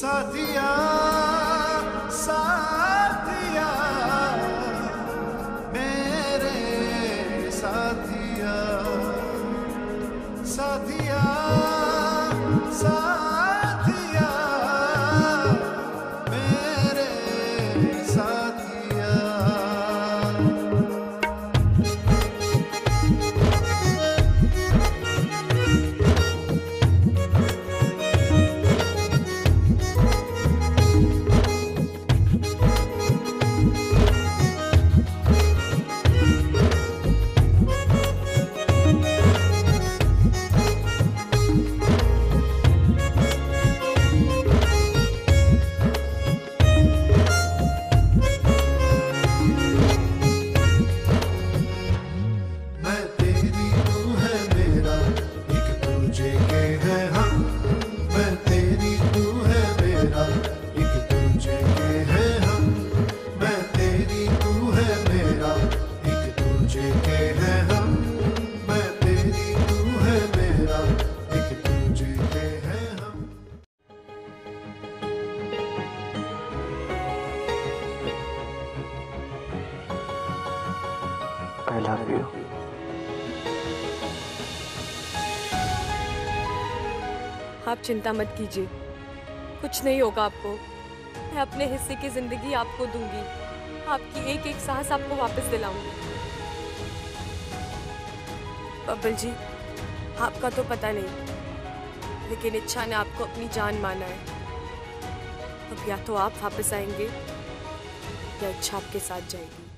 साथिया है हम। मैं तेरी तू है मेरा। एक तुझे के है हम। आई लव यू आप चिंता मत कीजिए। कुछ नहीं होगा आपको। मैं अपने हिस्से की ज़िंदगी आपको दूँगी। आपकी एक एक सांस आपको वापस दिलाऊँगी। बब्बल जी, आपका तो पता नहीं, लेकिन इच्छा ने आपको अपनी जान माना है। अब या तो आप वापस आएँगे, या इच्छा आपके साथ जाएगी।